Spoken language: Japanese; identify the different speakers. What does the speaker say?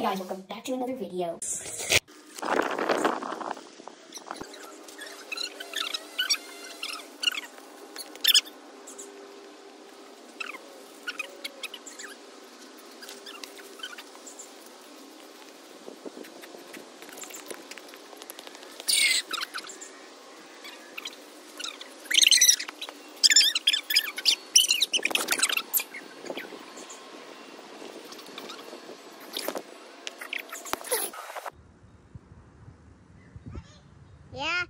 Speaker 1: Hey guys, welcome back to another video. Yeah.